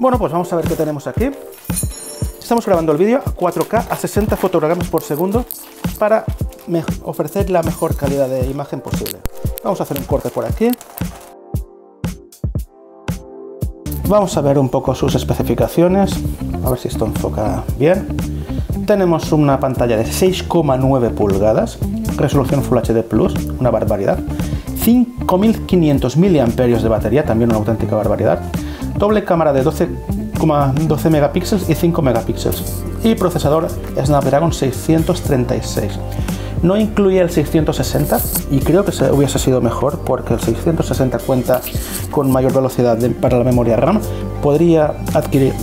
Bueno, pues vamos a ver qué tenemos aquí. Estamos grabando el vídeo a 4K a 60 fotogramas por segundo para ofrecer la mejor calidad de imagen posible. Vamos a hacer un corte por aquí. Vamos a ver un poco sus especificaciones, a ver si esto enfoca bien. Tenemos una pantalla de 6,9 pulgadas, resolución Full HD Plus, una barbaridad. 5500 mAh de batería, también una auténtica barbaridad. Doble cámara de 12,12 megapíxeles y 5 megapíxeles. Y procesador Snapdragon 636. No incluye el 660 y creo que se hubiese sido mejor porque el 660 cuenta con mayor velocidad para la memoria RAM. Podría adquirir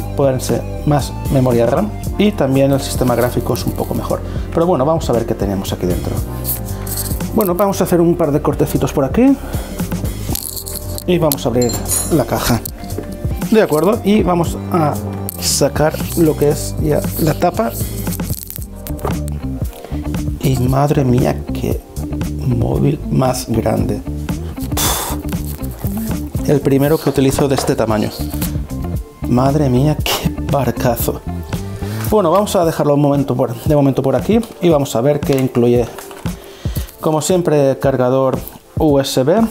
más memoria RAM y también el sistema gráfico es un poco mejor. Pero bueno, vamos a ver qué tenemos aquí dentro. Bueno, vamos a hacer un par de cortecitos por aquí y vamos a abrir la caja. De acuerdo, y vamos a sacar lo que es ya la tapa y madre mía, qué móvil más grande. El primero que utilizo de este tamaño. Madre mía, qué barcazo. Bueno, vamos a dejarlo un momento por, de momento por aquí y vamos a ver qué incluye. Como siempre, cargador USB.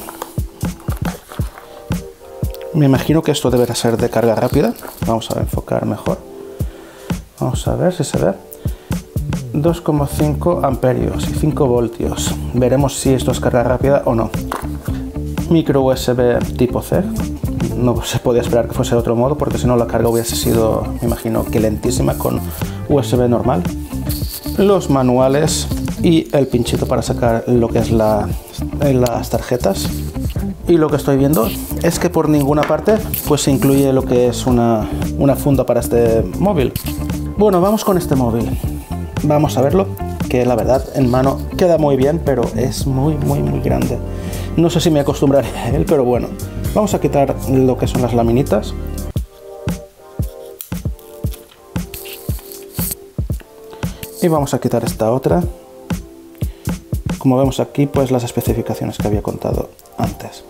Me imagino que esto deberá ser de carga rápida. Vamos a enfocar mejor. Vamos a ver si se ve. 2,5 amperios y 5 voltios. Veremos si esto es carga rápida o no. Micro USB tipo C. No se podía esperar que fuese de otro modo porque si no la carga hubiese sido, me imagino, que lentísima con USB normal. Los manuales y el pinchito para sacar lo que es la, las tarjetas. Y lo que estoy viendo es que por ninguna parte pues se incluye lo que es una, una funda para este móvil. Bueno, vamos con este móvil. Vamos a verlo, que la verdad en mano queda muy bien, pero es muy, muy, muy grande. No sé si me acostumbraré a él, pero bueno. Vamos a quitar lo que son las laminitas. Y vamos a quitar esta otra. Como vemos aquí, pues las especificaciones que había contado antes.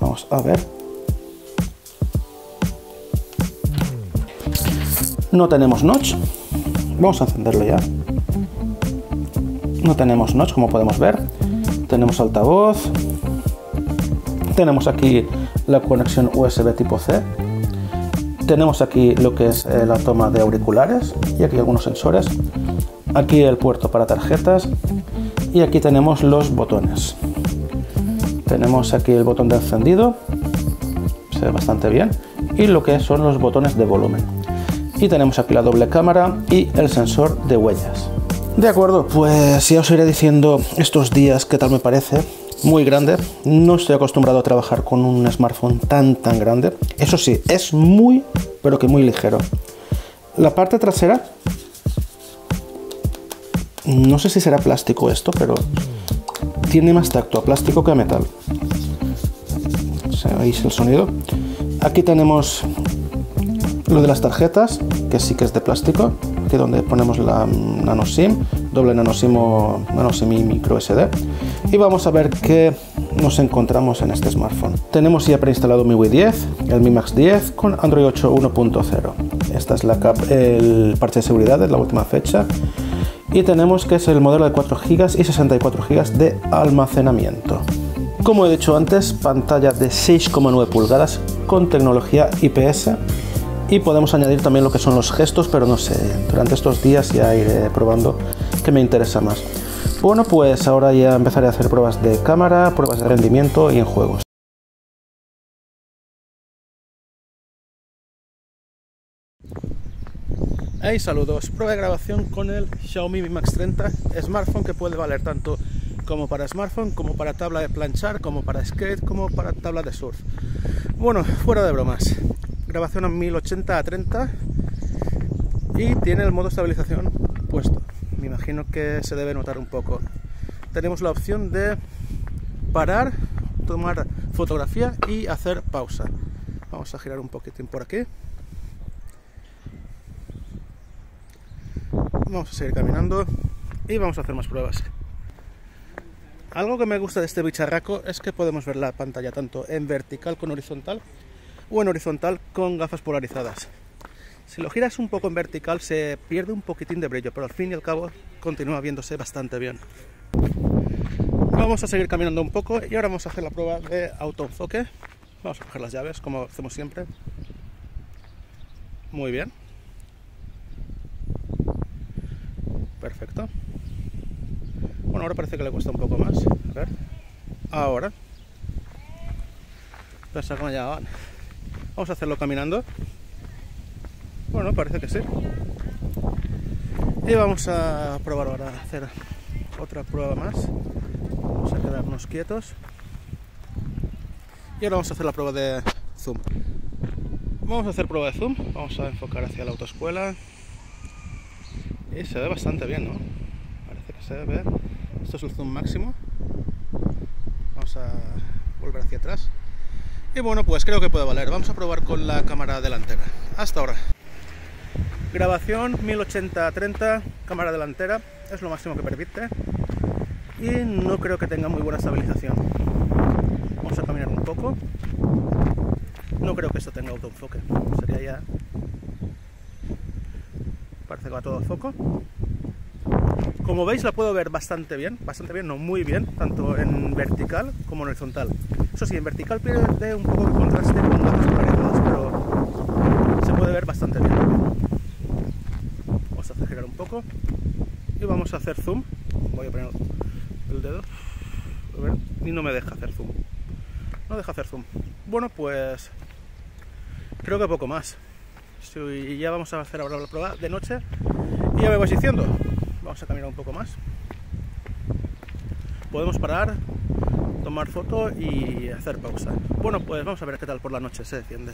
Vamos a ver. No tenemos notch, Vamos a encenderlo ya. No tenemos notch, como podemos ver. Tenemos altavoz. Tenemos aquí la conexión USB tipo C. Tenemos aquí lo que es eh, la toma de auriculares y aquí algunos sensores. Aquí el puerto para tarjetas y aquí tenemos los botones. Tenemos aquí el botón de encendido, se ve bastante bien, y lo que son los botones de volumen y tenemos aquí la doble cámara y el sensor de huellas. De acuerdo, pues ya os iré diciendo estos días qué tal me parece. Muy grande, no estoy acostumbrado a trabajar con un smartphone tan tan grande. Eso sí, es muy, pero que muy ligero. La parte trasera, no sé si será plástico esto, pero tiene más tacto a plástico que a metal. ¿Veis el sonido? Aquí tenemos lo de las tarjetas, que sí que es de plástico, que donde ponemos la nano SIM, doble nano SIM o nano SIM y micro SD. Y vamos a ver qué nos encontramos en este smartphone. Tenemos ya preinstalado MIUI 10, el Mi Max 10 con Android 8 1.0. Esta es la el parche de seguridad de la última fecha. Y tenemos que es el modelo de 4 GB y 64 GB de almacenamiento. Como he dicho antes, pantalla de 6,9 pulgadas con tecnología IPS y podemos añadir también lo que son los gestos, pero no sé, durante estos días ya iré probando que me interesa más. Bueno, pues ahora ya empezaré a hacer pruebas de cámara, pruebas de rendimiento y en juegos. Hey, saludos, prueba de grabación con el Xiaomi Mi Max 30, smartphone que puede valer tanto como para smartphone, como para tabla de planchar, como para skate, como para tabla de surf. Bueno, fuera de bromas, grabación a 1080 a 30 y tiene el modo estabilización puesto. Me imagino que se debe notar un poco. Tenemos la opción de parar, tomar fotografía y hacer pausa. Vamos a girar un poquitín por aquí. Vamos a seguir caminando y vamos a hacer más pruebas. Algo que me gusta de este bicharraco es que podemos ver la pantalla tanto en vertical como horizontal o en horizontal con gafas polarizadas. Si lo giras un poco en vertical se pierde un poquitín de brillo, pero al fin y al cabo continúa viéndose bastante bien. Vamos a seguir caminando un poco y ahora vamos a hacer la prueba de autoenfoque. Vamos a coger las llaves como hacemos siempre. Muy bien. Perfecto. Bueno, ahora parece que le cuesta un poco más. A ver. Ahora. Vamos a hacerlo caminando. Bueno, parece que sí. Y vamos a probar ahora a hacer otra prueba más. Vamos a quedarnos quietos. Y ahora vamos a hacer la prueba de zoom. Vamos a hacer prueba de zoom. Vamos a enfocar hacia la autoescuela. Y se ve bastante bien, ¿no? Parece que se ve. Esto es el zoom máximo. Vamos a volver hacia atrás. Y bueno, pues creo que puede valer. Vamos a probar con la cámara delantera. Hasta ahora. Grabación 1080-30, cámara delantera, es lo máximo que permite. Y no creo que tenga muy buena estabilización. Vamos a caminar un poco. No creo que esto tenga autoenfoque. Sería ya... Que va todo a foco. Como veis la puedo ver bastante bien, bastante bien, no muy bien, tanto en vertical como en horizontal. Eso sí, en vertical pierde un poco de contraste con las polarizadas, pero se puede ver bastante bien. Vamos a girar un poco y vamos a hacer zoom. Voy a poner el dedo. A y no me deja hacer zoom. No deja hacer zoom. Bueno, pues creo que poco más. Y ya vamos a hacer ahora la prueba de noche y ya me vais diciendo. Vamos a caminar un poco más. Podemos parar, tomar foto y hacer pausa. Bueno, pues vamos a ver qué tal por la noche se defiende.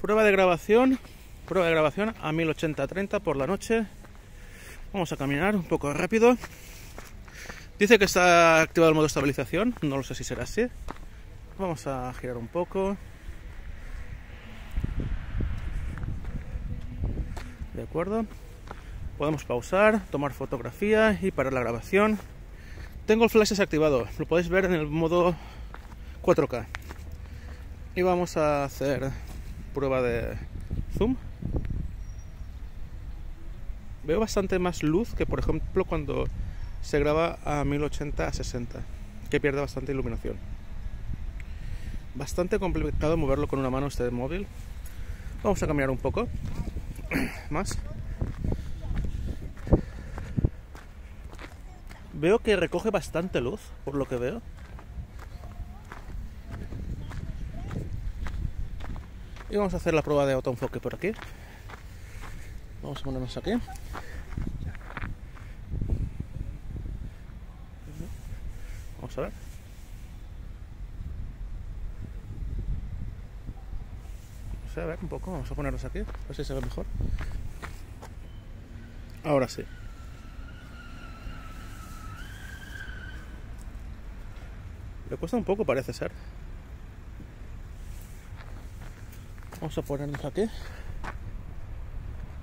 Prueba de grabación, prueba de grabación a 1080-30 por la noche. Vamos a caminar un poco rápido. Dice que está activado el modo estabilización, no lo sé si será así. Vamos a girar un poco. De acuerdo. Podemos pausar, tomar fotografía y parar la grabación. Tengo el flash desactivado, lo podéis ver en el modo 4K. Y vamos a hacer prueba de zoom. Veo bastante más luz que por ejemplo cuando se graba a 1080 a 60, que pierde bastante iluminación. Bastante complicado moverlo con una mano este móvil. Vamos a cambiar un poco más. Veo que recoge bastante luz, por lo que veo. Y vamos a hacer la prueba de autoenfoque por aquí. Vamos a ponernos aquí. Vamos a ver. A ver un poco, vamos a ponernos aquí, a ver si se ve mejor. Ahora sí. Le cuesta un poco, parece ser. Vamos a ponernos aquí.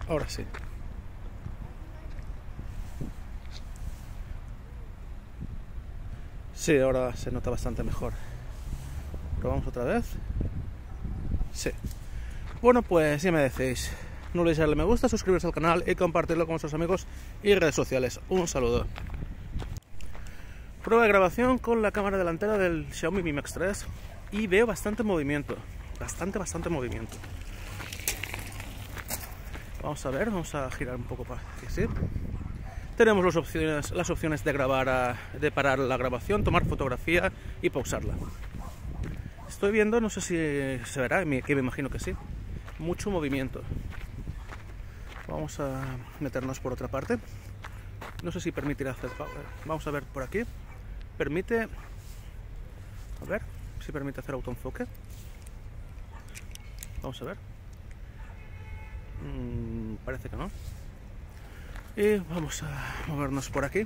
Ahora sí. Sí, ahora se nota bastante mejor. Probamos otra vez. Sí. Bueno, pues ya me decís. No olvidéis darle me gusta, suscribiros al canal y compartirlo con vuestros amigos y redes sociales. Un saludo. Prueba de grabación con la cámara delantera del Xiaomi Mi Max 3 y veo bastante movimiento, bastante, bastante movimiento. Vamos a ver, vamos a girar un poco para que sí. Tenemos las opciones, de grabar, de parar la grabación, tomar fotografía y pausarla. Estoy viendo, no sé si se verá, que me imagino que sí, mucho movimiento. Vamos a meternos por otra parte. No sé si permitirá hacer... Vamos a ver por aquí. Permite a ver si permite hacer autoenfoque. Vamos a ver. Mm, parece que no. Y vamos a movernos por aquí.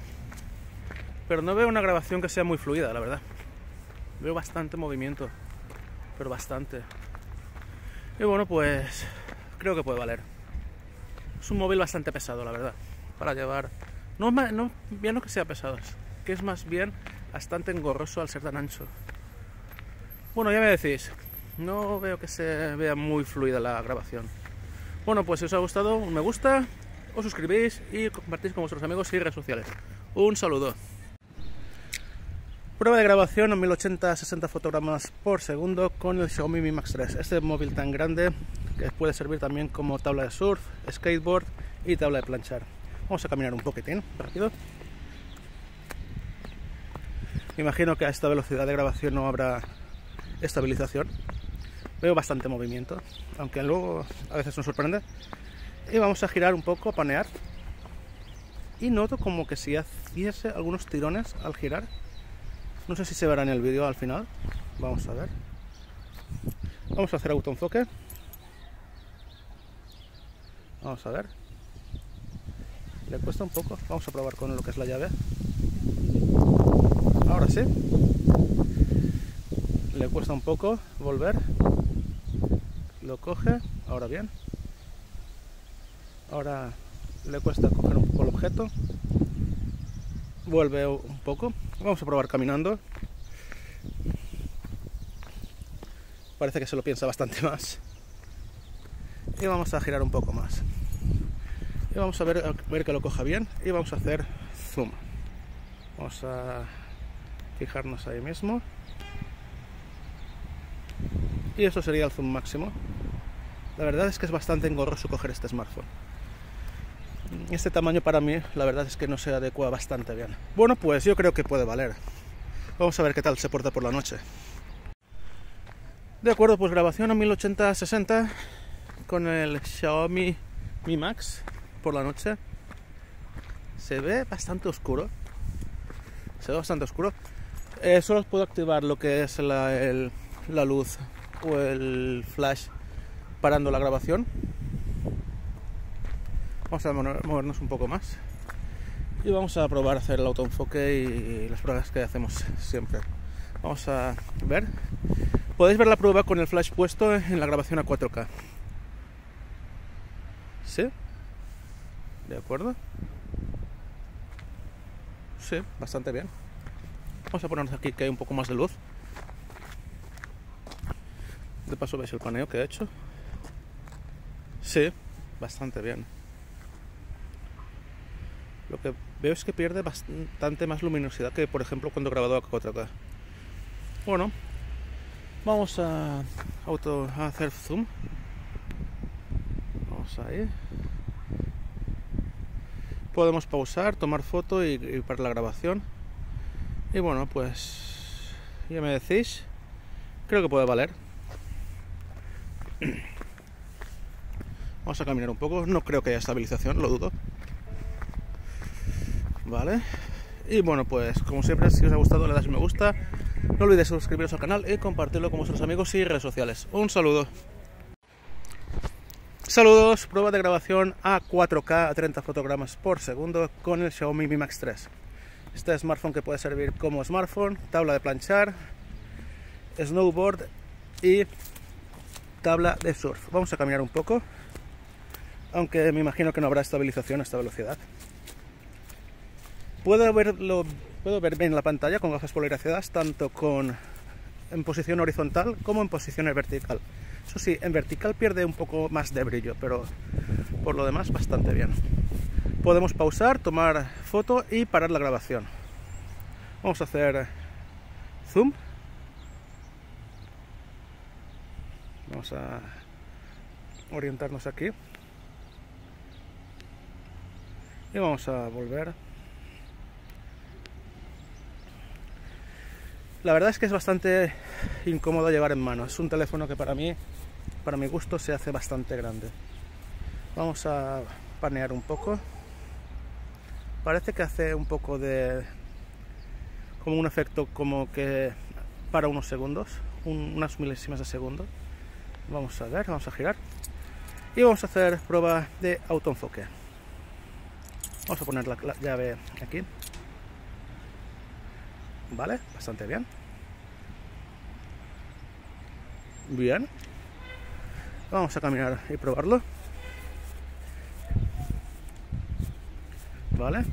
Pero no veo una grabación que sea muy fluida la verdad. Veo bastante movimiento pero bastante y bueno pues creo que puede valer es un móvil bastante pesado la verdad para llevar no, no bien no que sea pesado que es más bien bastante engorroso al ser tan ancho. Bueno, ya me decís, No veo que se vea muy fluida la grabación. Bueno, pues si os ha gustado, un me gusta, os suscribís y compartís con vuestros amigos y redes sociales. Un saludo. Prueba de grabación a 1080-60 fotogramas por segundo con el Xiaomi Mi Max 3. Este móvil tan grande que puede servir también como tabla de surf, skateboard y tabla de planchar. Vamos a caminar un poquitín, rápido. Imagino que a esta velocidad de grabación no habrá estabilización. Veo bastante movimiento, aunque luego a veces nos sorprende. Y vamos a girar un poco, panear. Y noto como que si hiciese algunos tirones al girar. No sé si se verá en el vídeo al final. Vamos a ver. Vamos a hacer autoenfoque. Vamos a ver. Le cuesta un poco. Vamos a probar con lo que es la llave. Ahora sí. Le cuesta un poco volver. Lo coge. Ahora bien. Ahora le cuesta coger un poco el objeto. Vuelve un poco. Vamos a probar caminando. Parece que se lo piensa bastante más. Y vamos a girar un poco más. Y vamos a ver, ver que lo coja bien. Y vamos a hacer zoom. Vamos a fijarnos ahí mismo. Y eso sería el zoom máximo. La verdad es que es bastante engorroso coger este smartphone. Este tamaño para mí, la verdad es que no se adecua bastante bien. Bueno, pues yo creo que puede valer. Vamos a ver qué tal se porta por la noche. De acuerdo, pues grabación a 1080-60 con el Xiaomi Mi Max por la noche. Se ve bastante oscuro. Se ve bastante oscuro. Eh, solo puedo activar lo que es la, la luz o el flash parando la grabación. Vamos a movernos un poco más y vamos a probar a hacer el autoenfoque y las pruebas que hacemos siempre. Vamos a ver. Podéis ver la prueba con el flash puesto en la grabación a 4K. ¿Sí? ¿De acuerdo? Sí, bastante bien. Vamos a ponernos aquí que hay un poco más de luz. De paso veis el paneo que he hecho. Sí, bastante bien. Lo que veo es que pierde bastante más luminosidad que por ejemplo cuando grabado a 4K. Bueno, vamos a, auto, hacer zoom. Vamos ahí. Podemos pausar, tomar foto y, y para la grabación. Y bueno, pues ya me decís. Creo que puede valer. Vamos a caminar un poco. No creo que haya estabilización, lo dudo. Vale. Y bueno, pues como siempre, si os ha gustado, le das me gusta. No olvidéis suscribiros al canal y compartirlo con vuestros amigos y redes sociales. Un saludo. Saludos, prueba de grabación a 4K a 30 fotogramas por segundo con el Xiaomi Mi Max 3. Este smartphone que puede servir como smartphone, tabla de planchar, snowboard y tabla de surf. Vamos a caminar un poco, aunque me imagino que no habrá estabilización a esta velocidad. Puedo verlo, puedo ver bien la pantalla con gafas polarizadas, tanto con en posición horizontal como en posición vertical. Eso sí, en vertical pierde un poco más de brillo, pero por lo demás bastante bien. Podemos pausar, tomar foto y parar la grabación. Vamos a hacer zoom. Vamos a orientarnos aquí. Y vamos a volver. La verdad es que es bastante incómodo llevar en mano. Es un teléfono que para mí, para mi gusto, se hace bastante grande. Vamos a panear un poco. Parece que hace un poco de... como un efecto como que para unos segundos, unas milésimas de segundo. Vamos a ver, vamos a girar. Y vamos a hacer prueba de autoenfoque. Vamos a poner la llave aquí. Vale, bastante bien. Bien. Vamos a caminar y probarlo. Vale.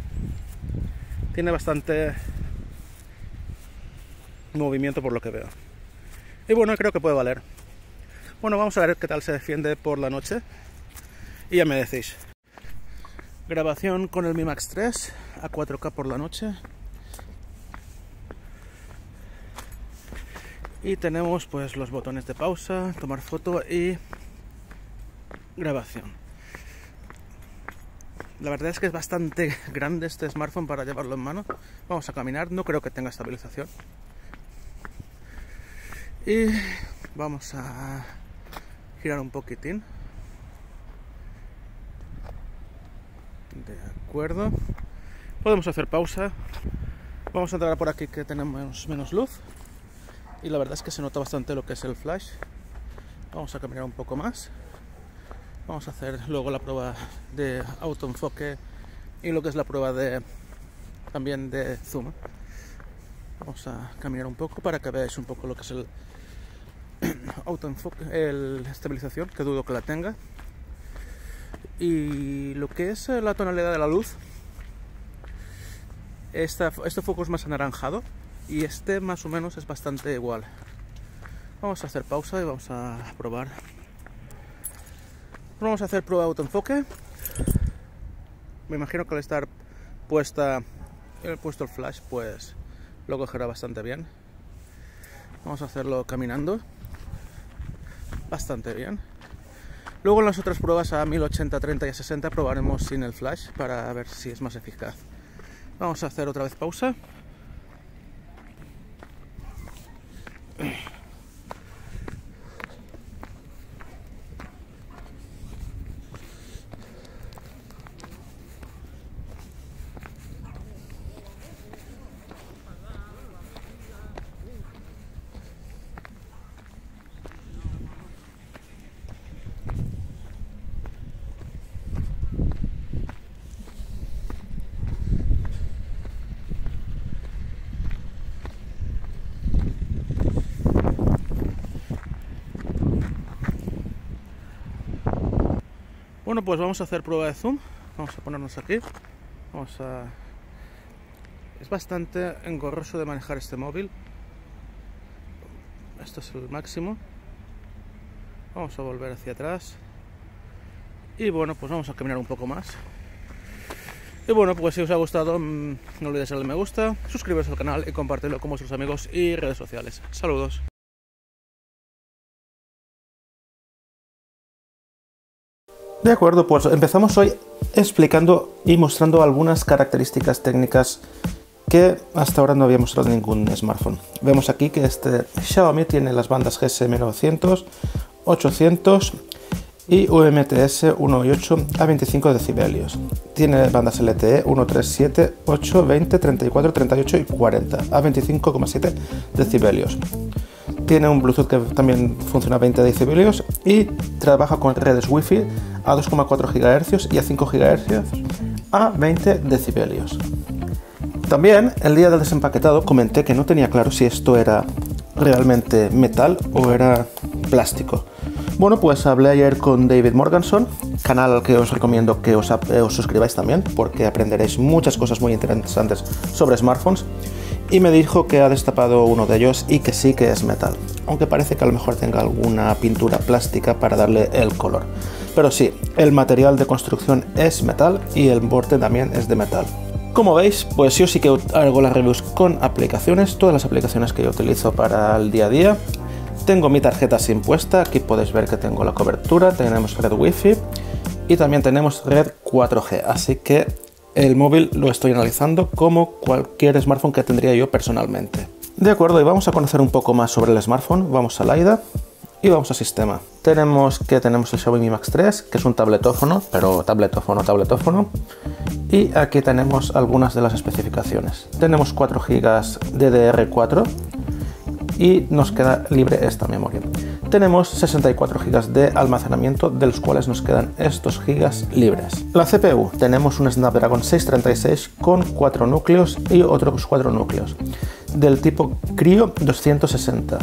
Tiene bastante movimiento por lo que veo. Y bueno, creo que puede valer. Bueno, vamos a ver qué tal se defiende por la noche y ya me decís. Grabación con el Mi Max 3 a 4K por la noche. Y tenemos pues los botones de pausa, tomar foto y grabación. La verdad es que es bastante grande este smartphone para llevarlo en mano. Vamos a caminar, no creo que tenga estabilización. Y vamos a girar un poquitín. De acuerdo. Podemos hacer pausa. Vamos a entrar por aquí que tenemos menos luz. Y la verdad es que se nota bastante lo que es el flash. Vamos a caminar un poco más. Vamos a hacer luego la prueba de autoenfoque y lo que es la prueba de también de zoom. Vamos a caminar un poco para que veáis un poco lo que es el autoenfoque, el estabilización, que dudo que la tenga. Y lo que es la tonalidad de la luz, esta, este foco es más anaranjado y este más o menos es bastante igual. Vamos a hacer pausa y vamos a probar. Vamos a hacer prueba de autoenfoque. Me imagino que al estar puesta, el puesto el flash, pues lo cogerá bastante bien. Vamos a hacerlo caminando. Bastante bien. Luego en las otras pruebas a 1080, 30 y a 60 probaremos sin el flash para ver si es más eficaz. Vamos a hacer otra vez pausa. Pues vamos a hacer prueba de zoom. Vamos a ponernos aquí. Vamos a... Es bastante engorroso de manejar este móvil. Esto es el máximo. Vamos a volver hacia atrás. Y bueno, pues vamos a caminar un poco más. Y bueno, pues si os ha gustado, mm, no olvidéis darle me gusta, suscribiros al canal y compartirlo con vuestros amigos y redes sociales. Saludos. De acuerdo, pues empezamos hoy explicando y mostrando algunas características técnicas que hasta ahora no había mostrado ningún smartphone. Vemos aquí que este Xiaomi tiene las bandas GSM 900, 800 y UMTS 1.8 a 25 decibelios. Tiene bandas LTE 1, 3, 7, 8, 20, 34, 38 y 40 a 25,7 decibelios. Tiene un Bluetooth que también funciona a 20 decibelios y trabaja con redes Wi-Fi a 2,4 GHz y a 5 GHz a 20 decibelios. También el día del desempaquetado comenté que no tenía claro si esto era realmente metal o era plástico. Bueno, pues hablé ayer con David Morganson, canal al que os recomiendo que os, eh, os suscribáis también, porque aprenderéis muchas cosas muy interesantes sobre smartphones y me dijo que ha destapado uno de ellos y que sí que es metal, aunque parece que a lo mejor tenga alguna pintura plástica para darle el color. Pero sí, el material de construcción es metal y el borde también es de metal. Como veis, pues yo sí que hago las reviews con aplicaciones, todas las aplicaciones que yo utilizo para el día a día. Tengo mi tarjeta SIM puesta, aquí podéis ver que tengo la cobertura, tenemos red wifi y también tenemos red 4G, así que el móvil lo estoy analizando como cualquier smartphone que tendría yo personalmente. De acuerdo, y vamos a conocer un poco más sobre el smartphone. Vamos a LiDAR y vamos a sistema. Tenemos que tenemos el Xiaomi Mi Max 3, que es un tabletófono, pero tabletófono, tabletófono. Y aquí tenemos algunas de las especificaciones. Tenemos 4 GB DDR4 y nos queda libre esta memoria tenemos 64 GB de almacenamiento, de los cuales nos quedan estos gigas libres. La CPU, tenemos un Snapdragon 636 con 4 núcleos y otros 4 núcleos, del tipo Cryo 260.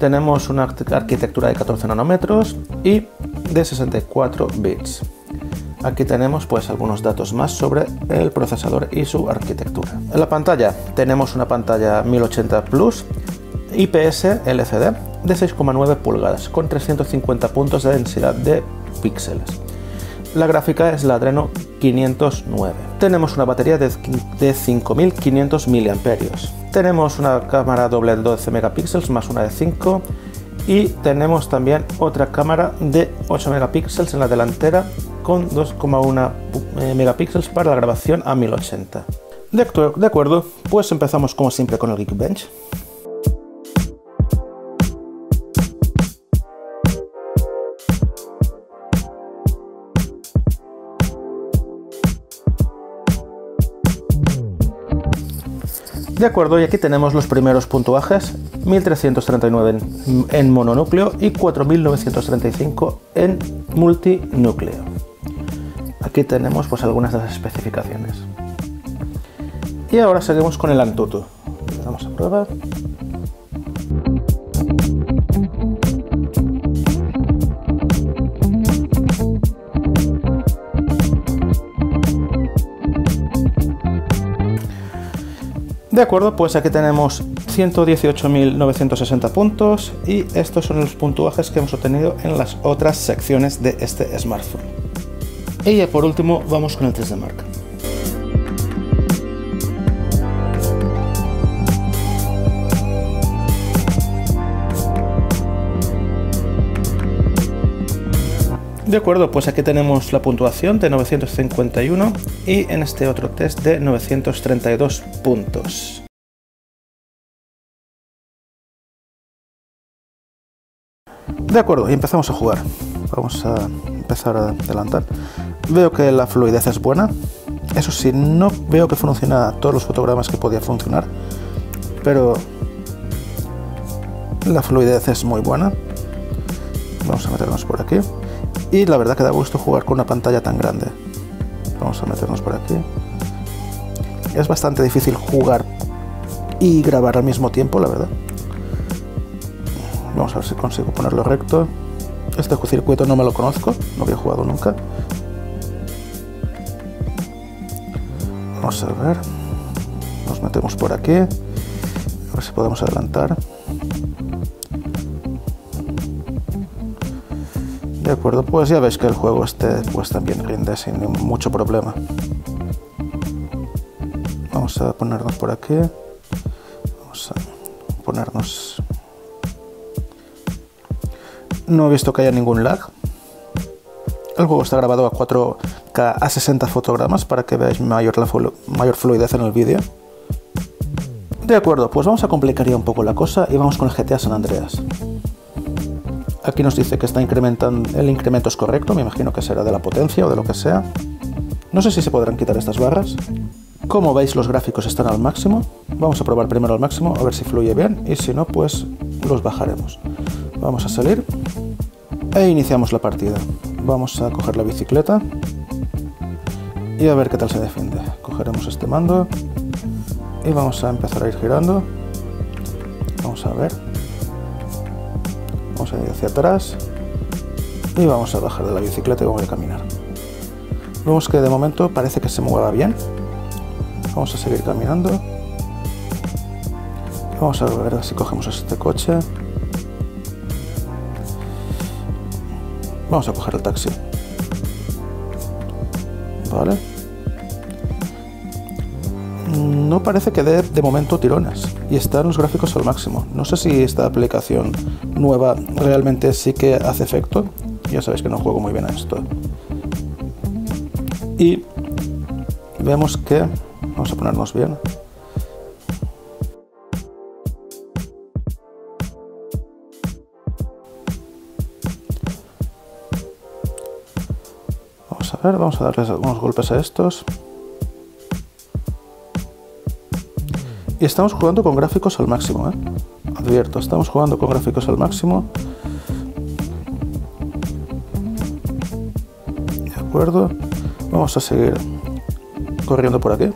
Tenemos una arquitectura de 14 nanómetros y de 64 bits. Aquí tenemos pues algunos datos más sobre el procesador y su arquitectura. En la pantalla tenemos una pantalla 1080 Plus IPS LCD de 6,9 pulgadas con 350 puntos de densidad de píxeles. La gráfica es la Adreno 509. Tenemos una batería de, 5500 mAh. Tenemos una cámara doble de 12 megapíxeles más una de 5 y tenemos también otra cámara de 8 megapíxeles en la delantera con 2,1 eh, megapíxeles para la grabación a 1080. De, acuerdo, pues empezamos como siempre con el Geekbench. De acuerdo, y aquí tenemos los primeros puntuajes, 1339 en, mononúcleo y 4935 en multinúcleo. Aquí tenemos pues algunas de las especificaciones. Y ahora seguimos con el Antutu. Vamos a probar. De acuerdo, pues aquí tenemos 118.960 puntos y estos son los puntuajes que hemos obtenido en las otras secciones de este smartphone. Y por último vamos con el 3D Mark. De acuerdo, pues aquí tenemos la puntuación de 951 y en este otro test de 932 puntos. De acuerdo, y empezamos a jugar. Vamos a empezar a adelantar. Veo que la fluidez es buena. Eso sí, no veo que funciona todos los fotogramas que podía funcionar, pero la fluidez es muy buena. Vamos a meternos por aquí. Y la verdad que da gusto jugar con una pantalla tan grande. Vamos a meternos por aquí. Es bastante difícil jugar y grabar al mismo tiempo, la verdad. Vamos a ver si consigo ponerlo recto. Este circuito no me lo conozco, no había jugado nunca. Vamos a ver. Nos metemos por aquí. A ver si podemos adelantar. De acuerdo, pues ya veis que el juego este pues también rinde sin mucho problema. Vamos a ponernos por aquí. Vamos a ponernos... No he visto que haya ningún lag. El juego está grabado a 4K a 60 fotogramas para que veáis mayor, mayor fluidez en el vídeo. De acuerdo, pues vamos a complicar ya un poco la cosa y vamos con el GTA San Andreas. Aquí nos dice que está incrementando, el incremento es correcto, me imagino que será de la potencia o de lo que sea. No sé si se podrán quitar estas barras. Como veis los gráficos están al máximo. Vamos a probar primero al máximo a ver si fluye bien y si no pues los bajaremos. Vamos a salir e iniciamos la partida. Vamos a coger la bicicleta y a ver qué tal se defiende. Cogeremos este mando y vamos a empezar a ir girando. Vamos a ver. Vamos a ir hacia atrás y vamos a bajar de la bicicleta y vamos a caminar. Vemos que de momento parece que se mueva bien. Vamos a seguir caminando. Vamos a ver si cogemos este coche. Vamos a coger el taxi. Vale. No parece que dé de momento tirones y están los gráficos al máximo. No sé si esta aplicación nueva realmente sí que hace efecto. Ya sabéis que no juego muy bien a esto. Y vemos que... Vamos a ponernos bien. Vamos a ver, vamos a darles algunos golpes a estos. Y estamos jugando con gráficos al máximo, ¿eh? Advierto, estamos jugando con gráficos al máximo. De acuerdo. Vamos a seguir corriendo por aquí.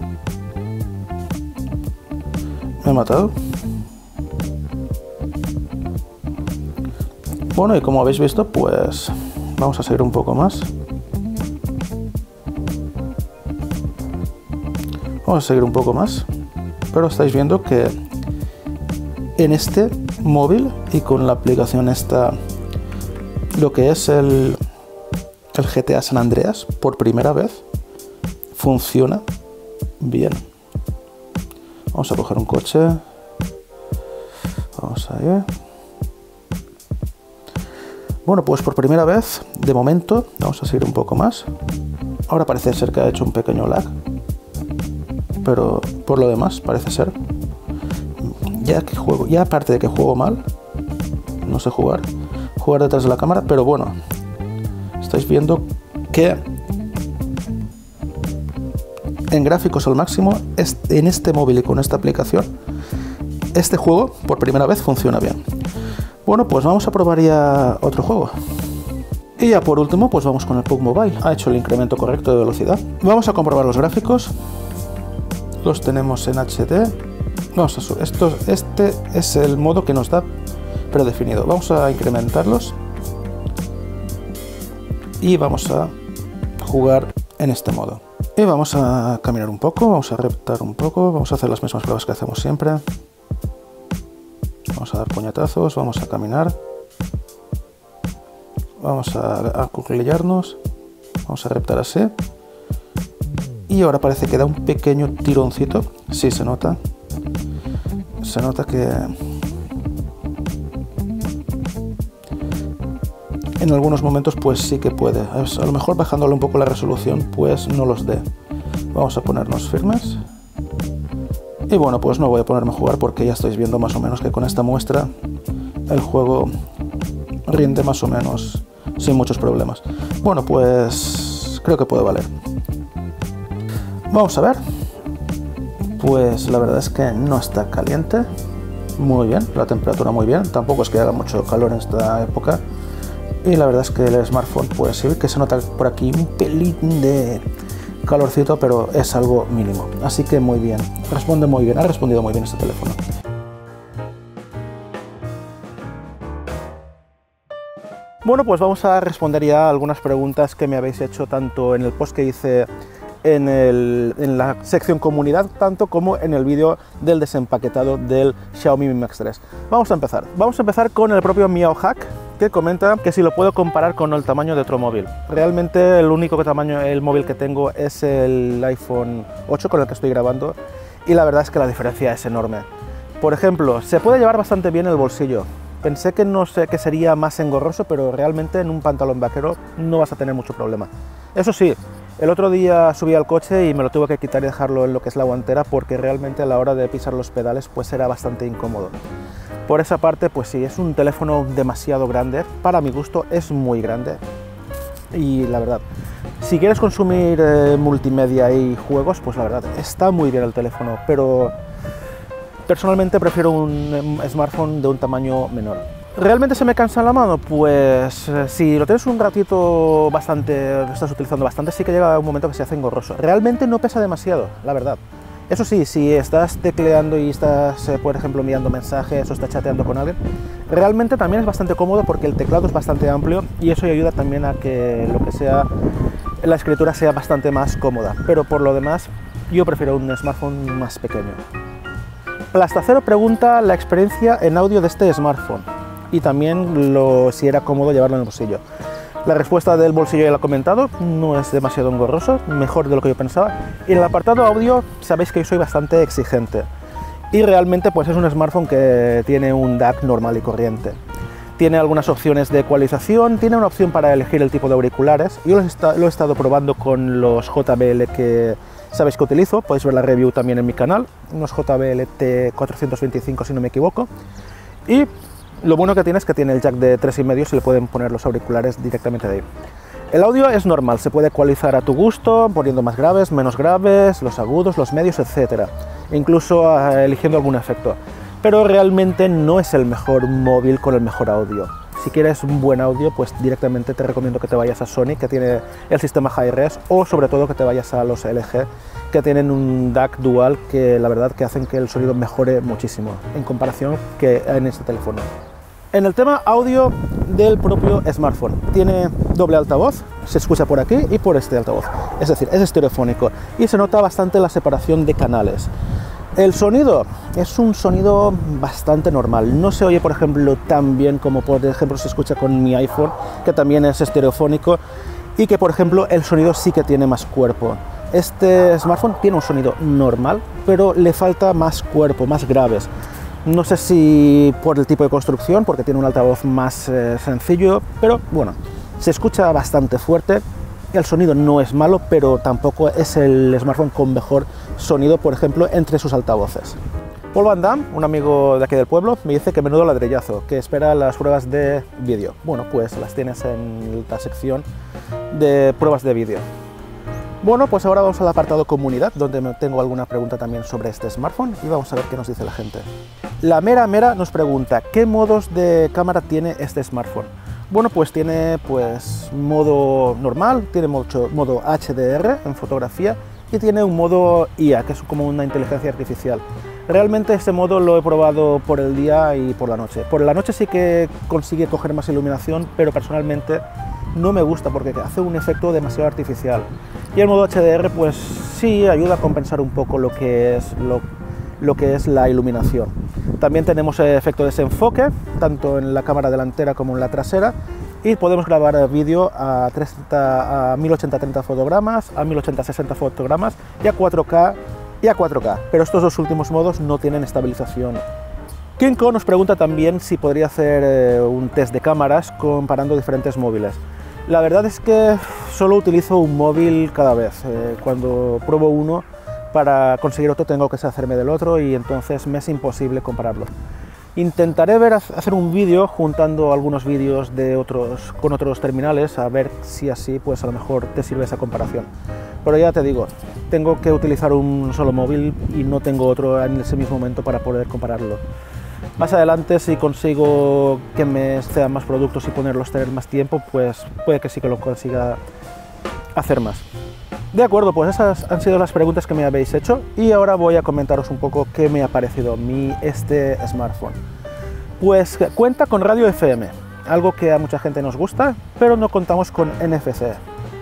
Me he matado. Bueno, y como habéis visto, pues vamos a seguir un poco más. Vamos a seguir un poco más pero estáis viendo que en este móvil y con la aplicación esta, lo que es el, el GTA San Andreas, por primera vez, funciona bien. Vamos a coger un coche. Vamos a ir. Bueno, pues por primera vez, de momento, vamos a seguir un poco más. Ahora parece ser que ha hecho un pequeño lag. Pero por lo demás, parece ser. Ya que juego, ya aparte de que juego mal, no sé jugar, jugar detrás de la cámara, pero bueno, estáis viendo que en gráficos al máximo, en este móvil y con esta aplicación, este juego por primera vez funciona bien. Bueno, pues vamos a probar ya otro juego. Y ya por último, pues vamos con el PUG Mobile. Ha hecho el incremento correcto de velocidad. Vamos a comprobar los gráficos. Los tenemos en HD. Vamos a este es el modo que nos da predefinido. Vamos a incrementarlos. Y vamos a jugar en este modo. Y vamos a caminar un poco, vamos a reptar un poco, vamos a hacer las mismas pruebas que hacemos siempre. Vamos a dar puñetazos, vamos a caminar. Vamos a acuclillarnos. Vamos a reptar así. Y ahora parece que da un pequeño tironcito. Sí, se nota. Se nota que... En algunos momentos pues sí que puede. A lo mejor bajándole un poco la resolución pues no los dé. Vamos a ponernos firmes. Y bueno, pues no voy a ponerme a jugar porque ya estáis viendo más o menos que con esta muestra el juego rinde más o menos sin muchos problemas. Bueno, pues creo que puede valer. Vamos a ver. Pues la verdad es que no está caliente. Muy bien, la temperatura muy bien. Tampoco es que haga mucho calor en esta época. Y la verdad es que el smartphone, pues sí que se nota por aquí un pelín de calorcito, pero es algo mínimo. Así que muy bien, responde muy bien, ha respondido muy bien este teléfono. Bueno, pues vamos a responder ya algunas preguntas que me habéis hecho tanto en el post que hice en, la sección comunidad, tanto como en el vídeo del desempaquetado del Xiaomi Mi Max 3. Vamos a empezar. Vamos a empezar con el propio Miao Hack, que comenta que si lo puedo comparar con el tamaño de otro móvil. Realmente el único tamaño, el móvil que tengo es el iPhone 8 con el que estoy grabando y la verdad es que la diferencia es enorme. Por ejemplo, se puede llevar bastante bien el bolsillo, Pensé que no sé que sería más engorroso, pero realmente en un pantalón vaquero no vas a tener mucho problema. Eso sí, el otro día subí al coche y me lo tuve que quitar y dejarlo en lo que es la guantera porque realmente a la hora de pisar los pedales pues era bastante incómodo. Por esa parte, pues sí, es un teléfono demasiado grande. Para mi gusto es muy grande. Y la verdad, si quieres consumir eh, multimedia y juegos, pues la verdad, está muy bien el teléfono, pero Personalmente prefiero un em, smartphone de un tamaño menor. ¿Realmente se me cansa la mano? Pues eh, si lo tienes un ratito bastante, lo estás utilizando bastante, sí que llega un momento que se hace engorroso. Realmente no pesa demasiado, la verdad. Eso sí, si estás tecleando y estás, eh, por ejemplo, enviando mensajes o estás chateando con alguien, realmente también es bastante cómodo porque el teclado es bastante amplio y eso ayuda también a que lo que sea la escritura sea bastante más cómoda. Pero por lo demás, yo prefiero un smartphone más pequeño. Plastacero pregunta la experiencia en audio de este smartphone y también lo, si era cómodo llevarlo en el bolsillo. La respuesta del bolsillo ya lo he comentado, no es demasiado engorroso, mejor de lo que yo pensaba. Y en el apartado audio sabéis que yo soy bastante exigente y realmente pues es un smartphone que tiene un DAC normal y corriente. Tiene algunas opciones de ecualización, tiene una opción para elegir el tipo de auriculares. Yo lo he estado probando con los JBL que sabéis que utilizo, podéis ver la review también en mi canal, unos JBLT 425 si no me equivoco. Y lo bueno que tiene es que tiene el jack de 3,5 y se le pueden poner los auriculares directamente de ahí. El audio es normal, se puede ecualizar a tu gusto, poniendo más graves, menos graves, los agudos, los medios, etc. Incluso ah, eligiendo algún efecto. Pero realmente no es el mejor móvil con el mejor audio. Si quieres un buen audio, pues directamente te recomiendo que te vayas a Sony, que tiene el sistema Hi-Res, o sobre todo que te vayas a los LG, que tienen un DAC dual que la verdad que hacen que el sonido mejore muchísimo en comparación que en este teléfono. En el tema audio del propio smartphone, tiene doble altavoz, se escucha por aquí y por este altavoz, es decir, es estereofónico y se nota bastante la separación de canales. El sonido es un sonido bastante normal. No se oye, por ejemplo, tan bien como por ejemplo se escucha con mi iPhone, que también es estereofónico y que, por ejemplo, el sonido sí que tiene más cuerpo. Este smartphone tiene un sonido normal, pero le falta más cuerpo, más graves. No sé si por el tipo de construcción, porque tiene un altavoz más eh, sencillo, pero bueno, se escucha bastante fuerte. El sonido no es malo, pero tampoco es el smartphone con mejor sonido, por ejemplo, entre sus altavoces. Paul Van Damme, un amigo de aquí del pueblo, me dice que menudo ladrillazo, que espera las pruebas de vídeo. Bueno, pues las tienes en la sección de pruebas de vídeo. Bueno, pues ahora vamos al apartado comunidad, donde tengo alguna pregunta también sobre este smartphone y vamos a ver qué nos dice la gente. La Mera Mera nos pregunta, ¿qué modos de cámara tiene este smartphone? Bueno, pues tiene pues modo normal, tiene mucho, modo HDR en fotografía y tiene un modo IA, que es como una inteligencia artificial. Realmente este modo lo he probado por el día y por la noche. Por la noche sí que consigue coger más iluminación, pero personalmente no me gusta porque hace un efecto demasiado artificial. Y el modo HDR pues sí ayuda a compensar un poco lo que es, lo, que es la iluminación. También tenemos el efecto de desenfoque, tanto en la cámara delantera como en la trasera, y podemos grabar vídeo a, a 1080-30 fotogramas, a 1080-60 fotogramas y a 4K y a 4K, pero estos dos últimos modos no tienen estabilización. Kinko nos pregunta también si podría hacer eh, un test de cámaras comparando diferentes móviles. La verdad es que solo utilizo un móvil cada vez. Eh, cuando pruebo uno, para conseguir otro tengo que hacerme del otro y entonces me es imposible compararlo. Intentaré ver, hacer un vídeo juntando algunos vídeos de otros, con otros terminales a ver si así pues a lo mejor te sirve esa comparación. Pero ya te digo, tengo que utilizar un solo móvil y no tengo otro en ese mismo momento para poder compararlo. Más adelante, si consigo que me sean más productos y ponerlos tener más tiempo, pues puede que sí que lo consiga hacer más. De acuerdo, pues esas han sido las preguntas que me habéis hecho y ahora voy a comentaros un poco qué me ha parecido mi este smartphone. Pues cuenta con radio FM, algo que a mucha gente nos gusta, pero no contamos con NFC.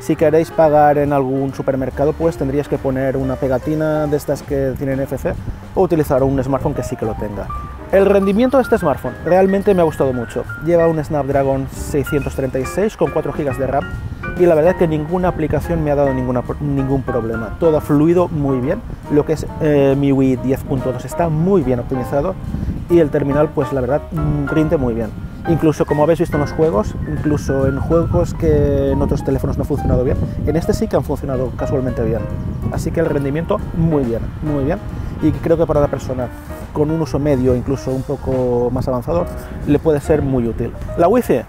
Si queréis pagar en algún supermercado, pues tendríais que poner una pegatina de estas que tienen NFC o utilizar un smartphone que sí que lo tenga. El rendimiento de este smartphone realmente me ha gustado mucho. Lleva un Snapdragon 636 con 4 GB de RAM y la verdad es que ninguna aplicación me ha dado ninguna, ningún problema. Todo ha fluido muy bien. Lo que es eh, MIUI 10.2 está muy bien optimizado y el terminal pues la verdad mm, rinde muy bien. Incluso como habéis visto en los juegos, incluso en juegos que en otros teléfonos no han funcionado bien, en este sí que han funcionado casualmente bien. Así que el rendimiento muy bien, muy bien. Y creo que para la persona con un uso medio, incluso un poco más avanzado, le puede ser muy útil. La Wi-Fi,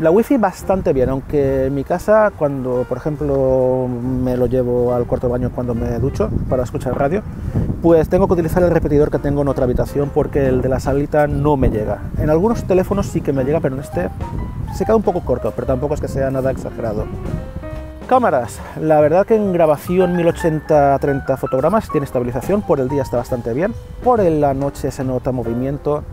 la wifi bastante bien, aunque en mi casa cuando por ejemplo me lo llevo al cuarto baño cuando me ducho para escuchar radio, pues tengo que utilizar el repetidor que tengo en otra habitación porque el de la salita no me llega. En algunos teléfonos sí que me llega, pero en este se queda un poco corto, pero tampoco es que sea nada exagerado. Cámaras, la verdad que en grabación 1080-30 fotogramas tiene estabilización, por el día está bastante bien, por la noche se nota movimiento,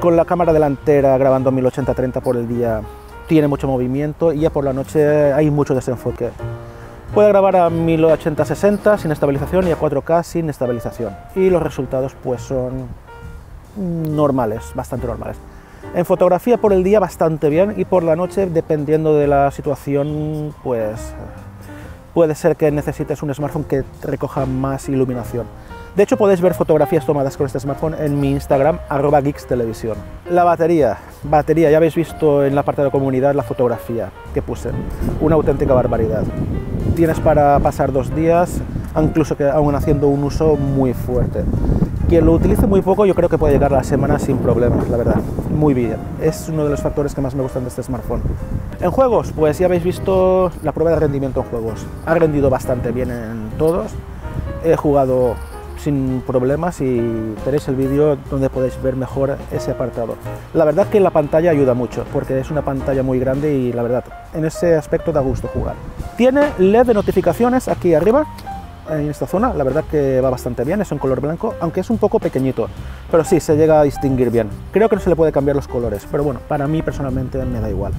con la cámara delantera grabando 1080-30 por el día tiene mucho movimiento y ya por la noche hay mucho desenfoque. Puede grabar a 1080-60 sin estabilización y a 4K sin estabilización y los resultados pues son normales, bastante normales. En fotografía por el día bastante bien y por la noche, dependiendo de la situación, pues puede ser que necesites un smartphone que recoja más iluminación. De hecho, podéis ver fotografías tomadas con este smartphone en mi Instagram, arroba geekstelevisión. La batería, batería, ya habéis visto en la parte de la comunidad la fotografía que puse, una auténtica barbaridad. Tienes para pasar dos días, incluso que aún haciendo un uso muy fuerte. Quien lo utilice muy poco, yo creo que puede llegar a la semana sin problemas, la verdad. Muy bien. Es uno de los factores que más me gustan de este smartphone. En juegos, pues ya habéis visto la prueba de rendimiento en juegos. Ha rendido bastante bien en todos. He jugado sin problemas y tenéis el vídeo donde podéis ver mejor ese apartado. La verdad que la pantalla ayuda mucho porque es una pantalla muy grande y la verdad en ese aspecto da gusto jugar. Tiene LED de notificaciones aquí arriba en esta zona, la verdad que va bastante bien, es en color blanco, aunque es un poco pequeñito, pero sí, se llega a distinguir bien. Creo que no se le puede cambiar los colores, pero bueno, para mí personalmente me da igual.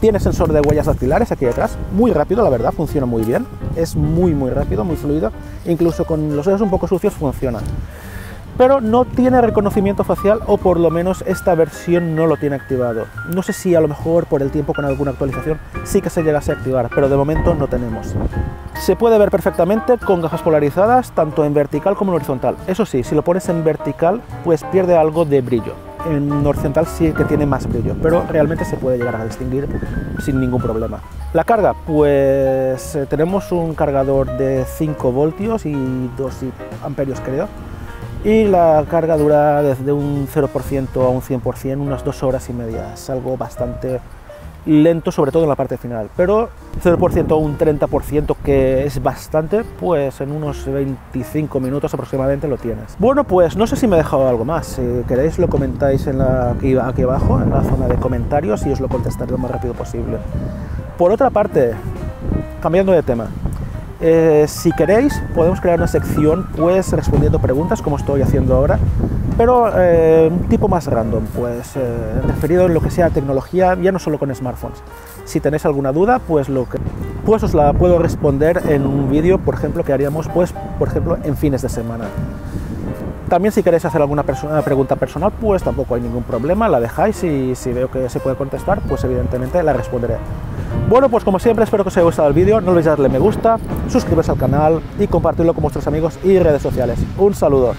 Tiene sensor de huellas dactilares aquí detrás, muy rápido, la verdad, funciona muy bien, es muy muy rápido, muy fluido, incluso con los dedos un poco sucios funciona. Pero no tiene reconocimiento facial o por lo menos esta versión no lo tiene activado. No sé si a lo mejor por el tiempo con alguna actualización sí que se llegase a activar, pero de momento no tenemos. Se puede ver perfectamente con gafas polarizadas tanto en vertical como en horizontal. Eso sí, si lo pones en vertical pues pierde algo de brillo. En horizontal sí que tiene más brillo, pero realmente se puede llegar a distinguir sin ningún problema. La carga, pues eh, tenemos un cargador de 5 voltios y 2 amperios creo, y la carga dura desde un 0% a un 100%, unas dos horas y media. Es algo bastante lento, sobre todo en la parte final, pero 0% a un 30%, que es bastante, pues en unos 25 minutos aproximadamente lo tienes. Bueno, pues no sé si me he dejado algo más. Si queréis lo comentáis aquí abajo, en la zona de comentarios, y os lo contestaré lo más rápido posible. Por otra parte, cambiando de tema, eh, si queréis, podemos crear una sección pues respondiendo preguntas, como estoy haciendo ahora, pero eh, un tipo más random, pues eh, referido en lo que sea tecnología, ya no solo con smartphones. Si tenéis alguna duda, pues, lo que, pues os la puedo responder en un vídeo, por ejemplo, que haríamos, pues, por ejemplo, en fines de semana. También si queréis hacer alguna pregunta personal, pues tampoco hay ningún problema, la dejáis y si veo que se puede contestar, pues evidentemente la responderé. Bueno, pues como siempre espero que os haya gustado el vídeo, no olvidéis darle me gusta, suscribiros al canal y compartirlo con vuestros amigos y redes sociales. Un saludo.